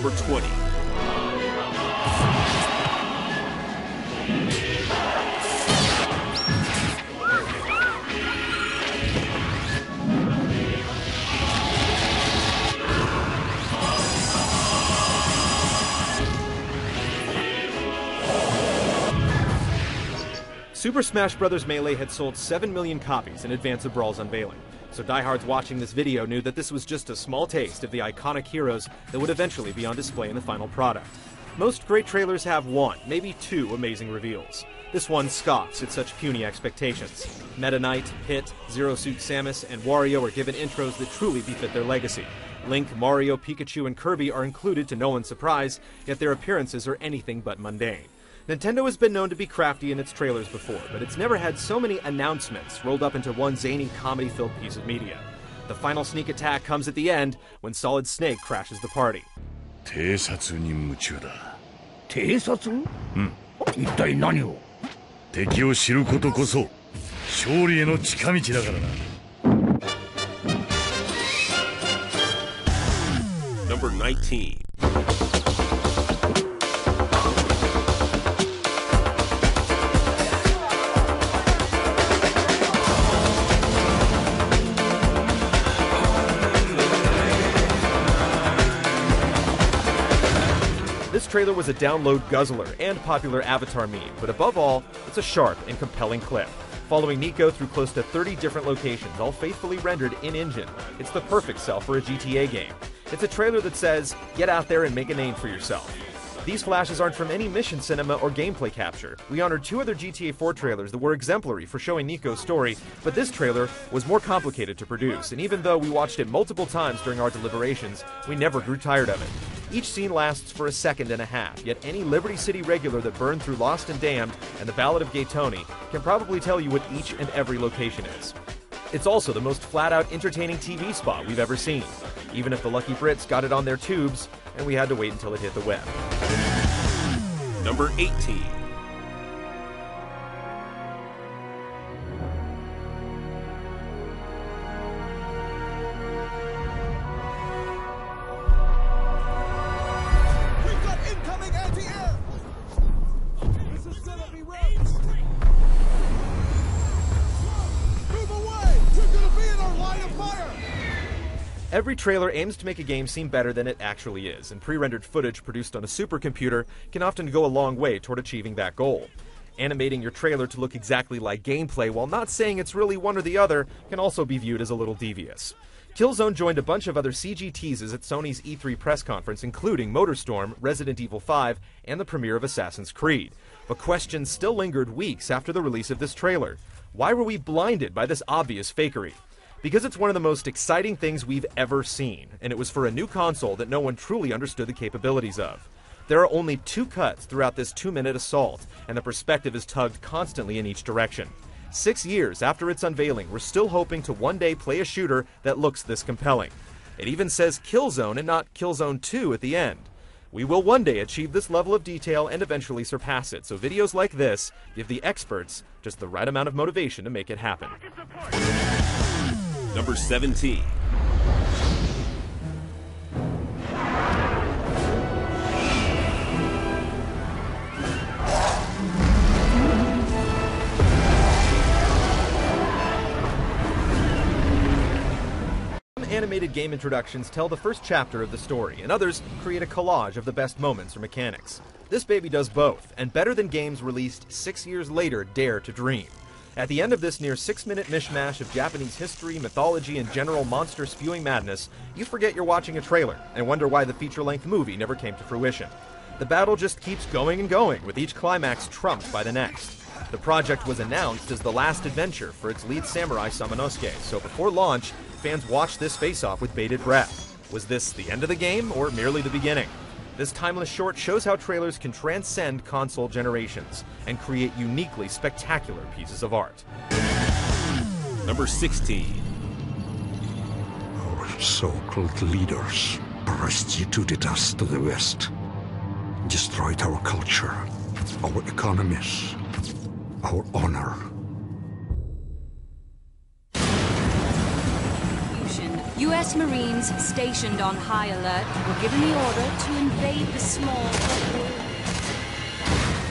Number 20. Super Smash Bros. Melee had sold 7 million copies in advance of Brawl's unveiling, so diehards watching this video knew that this was just a small taste of the iconic heroes that would eventually be on display in the final product. Most great trailers have one, maybe two amazing reveals. This one scoffs at such puny expectations. Meta Knight, Pit, Zero Suit Samus, and Wario are given intros that truly befit their legacy. Link, Mario, Pikachu, and Kirby are included to no one's surprise, yet their appearances are anything but mundane. Nintendo has been known to be crafty in its trailers before, but it's never had so many announcements rolled up into one zany comedy filled piece of media. The final sneak attack comes at the end when Solid Snake crashes the party. 偵察に夢中だ偵察一体何を敵を知ることこそ勝利への近道だからな Number 19. trailer was a download guzzler and popular Avatar meme, but above all, it's a sharp and compelling clip. Following Niko through close to 30 different locations, all faithfully rendered in engine, it's the perfect sell for a GTA game. It's a trailer that says, get out there and make a name for yourself. These flashes aren't from any mission cinema or gameplay capture. We honored two other GTA 4 trailers that were exemplary for showing Niko's story, but this trailer was more complicated to produce, and even though we watched it multiple times during our deliberations, we never grew tired of it. Each scene lasts for a second and a half, yet any Liberty City regular that burned through Lost and Damned and the Ballad of Gay Tony can probably tell you what each and every location is. It's also the most flat out entertaining TV spot we've ever seen, even if the lucky Brits got it on their tubes and we had to wait until it hit the web. Number 18. Every trailer aims to make a game seem better than it actually is, and pre rendered footage produced on a supercomputer can often go a long way toward achieving that goal. Animating your trailer to look exactly like gameplay while not saying it's really one or the other can also be viewed as a little devious. Killzone joined a bunch of other CG teases at Sony's E3 press conference, including Motorstorm, Resident Evil 5, and the premiere of Assassin's Creed. But questions still lingered weeks after the release of this trailer. Why were we blinded by this obvious fakery? Because it's one of the most exciting things we've ever seen, and it was for a new console that no one truly understood the capabilities of. There are only two cuts throughout this two minute assault, and the perspective is tugged constantly in each direction. Six years after its unveiling, we're still hoping to one day play a shooter that looks this compelling. It even says Killzone and not Killzone 2 at the end. We will one day achieve this level of detail and eventually surpass it, so videos like this give the experts just the right amount of motivation to make it happen. Number 17. Some animated game introductions tell the first chapter of the story, and others create a collage of the best moments or mechanics. This baby does both, and better than games released six years later dare to dream. At the end of this near six minute mishmash of Japanese history, mythology, and general monster spewing madness, you forget you're watching a trailer and wonder why the feature length movie never came to fruition. The battle just keeps going and going, with each climax trumped by the next. The project was announced as the last adventure for its lead samurai Samanosuke, so before launch, fans watched this face off with bated breath. Was this the end of the game or merely the beginning? This timeless short shows how trailers can transcend console generations and create uniquely spectacular pieces of art. Number 16. Our so-called leaders prostituted us to the West, destroyed our culture, our economies, our honor. U.S. Marines stationed on high alert were given the order to invade the small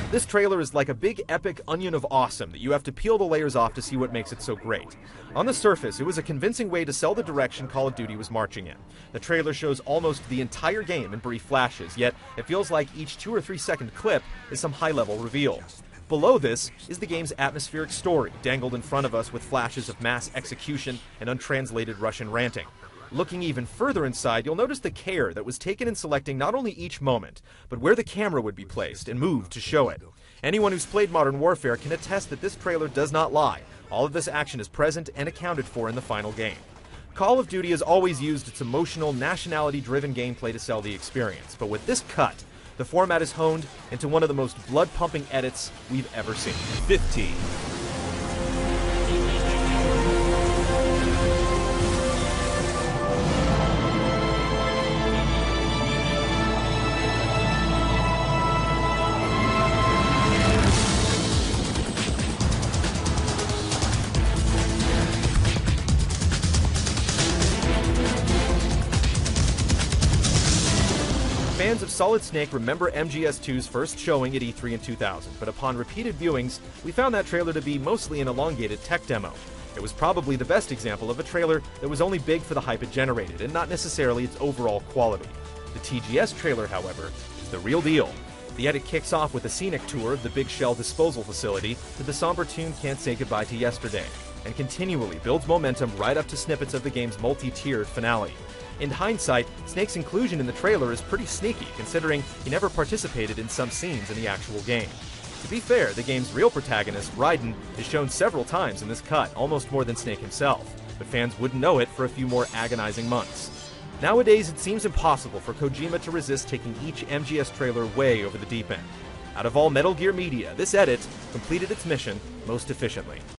This trailer is like a big epic onion of awesome that you have to peel the layers off to see what makes it so great. On the surface, it was a convincing way to sell the direction Call of Duty was marching in. The trailer shows almost the entire game in brief flashes, yet it feels like each two or three second clip is some high level reveal. Below this is the game's atmospheric story, dangled in front of us with flashes of mass execution and untranslated Russian ranting. Looking even further inside, you'll notice the care that was taken in selecting not only each moment, but where the camera would be placed and moved to show it. Anyone who's played Modern Warfare can attest that this trailer does not lie. All of this action is present and accounted for in the final game. Call of Duty has always used its emotional, nationality driven gameplay to sell the experience, but with this cut, the format is honed into one of the most blood pumping edits we've ever seen. 15, Fans of Solid Snake remember MGS2's first showing at E3 in 2000, but upon repeated viewings, we found that trailer to be mostly an elongated tech demo. It was probably the best example of a trailer that was only big for the hype it generated, and not necessarily its overall quality. The TGS trailer, however, is the real deal. The edit kicks off with a scenic tour of the Big Shell disposal facility to the somber tune Can't Say Goodbye to Yesterday, and continually builds momentum right up to snippets of the game's multi tiered finale. In hindsight, Snake's inclusion in the trailer is pretty sneaky, considering he never participated in some scenes in the actual game. To be fair, the game's real protagonist, Raiden, is shown several times in this cut, almost more than Snake himself, but fans wouldn't know it for a few more agonizing months. Nowadays, it seems impossible for Kojima to resist taking each MGS trailer way over the deep end. Out of all Metal Gear media, this edit completed its mission most efficiently.